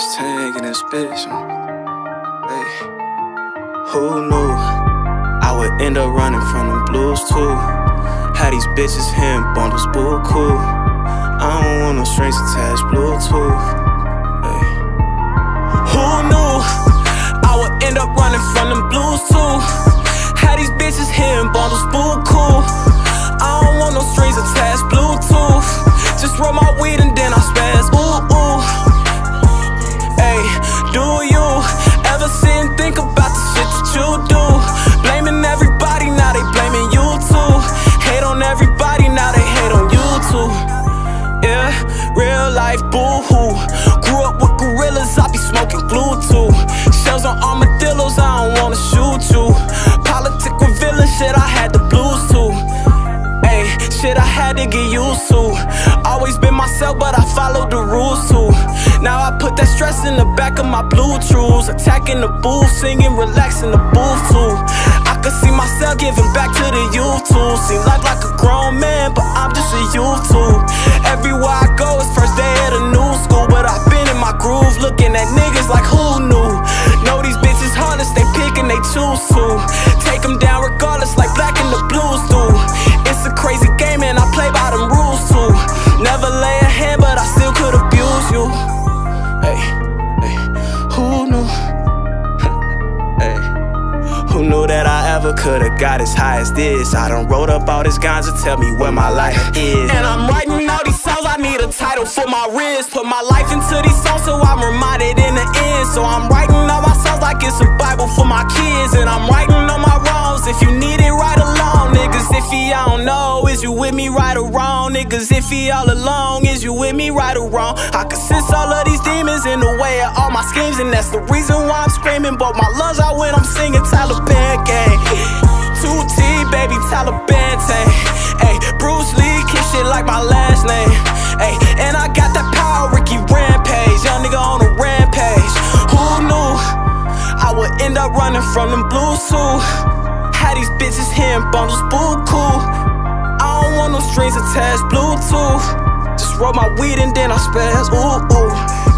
It's Tang in this bitch. Hey, who knew I would end up running from them blues too? Had these bitches him bundles, boo cool. I don't want no strings attached, Bluetooth. Hey. Who knew I would end up running from them blues too? Had these bitches him bundles, boo cool. Life boo hoo. Grew up with gorillas, I be smoking glue too. Shells on armadillos, I don't wanna shoot you. Politic with villains, shit, I had the blues too. Ayy, shit I had to get used to. Always been myself, but I followed the rules too. Now I put that stress in the back of my blue trues. Attacking the booth, singing, relaxing the booth too. I could see myself giving back to the youth too. Seem like like a grown man, but I'm just a youth too. Who knew that I ever could've got as high as this? I done wrote up all this to tell me where my life is. And I'm writing all these songs, I need a title for my wrist. Put my life into these songs so I'm reminded in the end. So I'm writing all my songs like it's a Bible for my kids. And I'm writing all my wrongs. If you need it, right along, niggas. If I don't know, is you with me right or wrong? Niggas, if he all alone, is you with me right or wrong? I can sense all of demons in the way of all my schemes, and that's the reason why I'm screaming. But my lungs out when I'm singing Taliban gang. 2T, baby, Taliban tang. Hey, Bruce Lee, kiss shit like my last name. Hey, and I got that power, Ricky Rampage. Young nigga on a rampage. Who knew I would end up running from them blues too? Had these bitches here in bundles, boo cool. I don't want no strings attached, Bluetooth. Just roll my weed and then I spaz. Ooh, ooh.